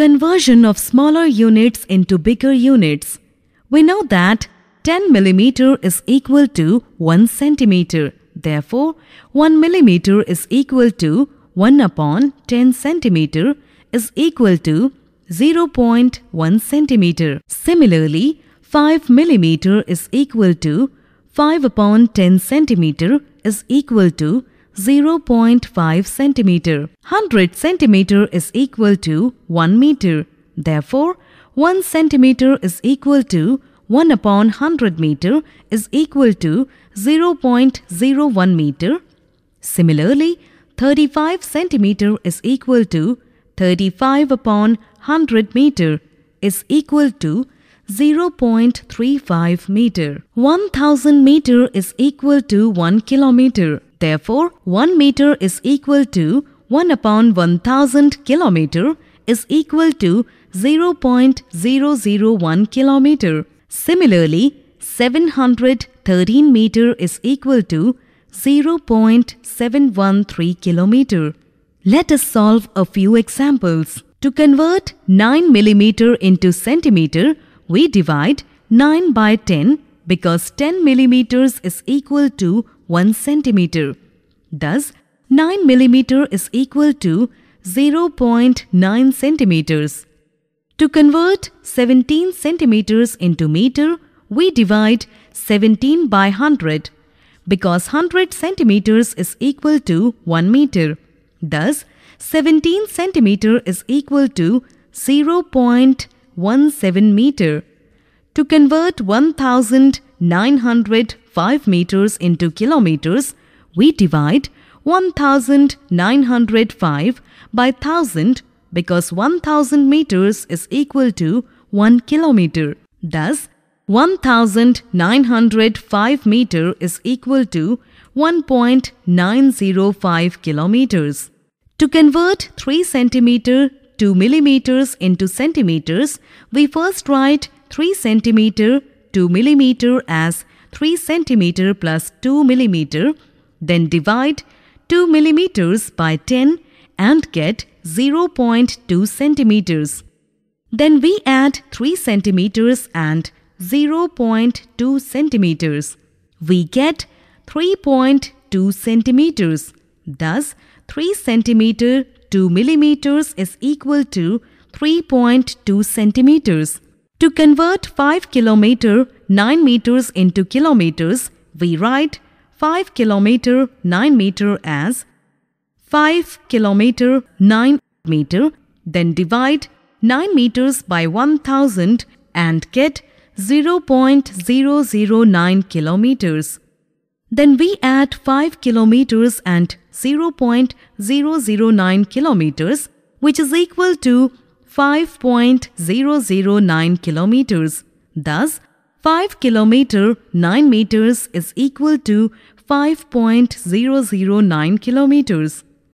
Conversion of smaller units into bigger units. We know that 10 millimeter is equal to 1 centimeter. Therefore, 1 millimeter is equal to 1 upon 10 centimeter is equal to 0.1 centimeter. Similarly, 5 millimeter is equal to 5 upon 10 centimeter is equal to 0.5 centimeter. 100 centimeter is equal to 1 meter. Therefore, 1 centimeter is equal to 1 upon 100 meter is equal to 0.01 meter. Similarly, 35 centimeter is equal to 35 upon 100 meter is equal to 0.35 meter. 1000 meter is equal to 1 kilometer. Therefore, 1 meter is equal to 1 upon 1000 kilometer is equal to 0.001 kilometer. Similarly, 713 meter is equal to 0.713 kilometer. Let us solve a few examples. To convert 9 millimeter into centimeter, we divide 9 by 10 because 10 millimeters is equal to 1 centimeter. Thus, 9 millimeter is equal to 0.9 centimeters. To convert 17 centimeters into meter, we divide 17 by 100 because 100 centimeters is equal to 1 meter. Thus, 17 centimeter is equal to 0.17 meter. To convert 1905 meters into kilometers, we divide 1905 by 1000 because 1000 meters is equal to 1 kilometer. Thus, 1905 meter is equal to 1.905 kilometers. To convert 3 centimeter to millimeters into centimeters, we first write 3 centimeter to millimeter as 3 centimeter plus 2 millimeter, then divide 2 millimeters by 10 and get 0.2 centimeters. Then we add 3 centimeters and 0.2 centimeters. We get 3.2 centimeters. Thus, 3 centimeter 2 millimeters is equal to 3.2 centimeters. To convert 5 kilometer 9 meters into kilometers, we write 5 kilometer 9 meter as 5 kilometer 9 meter, then divide 9 meters by 1000 and get 0.009 kilometers. Then we add 5 kilometers and 0.009 kilometers which is equal to 5.009 kilometers. Thus, 5 kilometer 9 meters is equal to 5.009 kilometers.